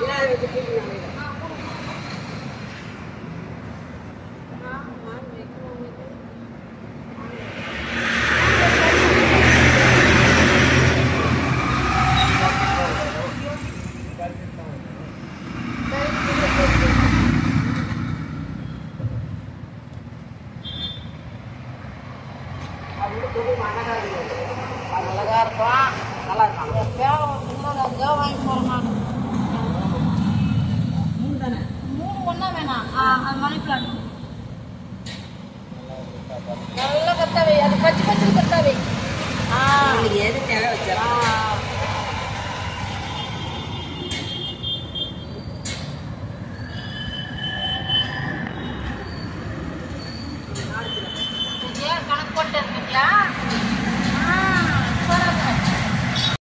Gracias. నల్ల కొత్తవి అది పచ్చి పచ్చిది కొత్తవి ఏది తెల్ల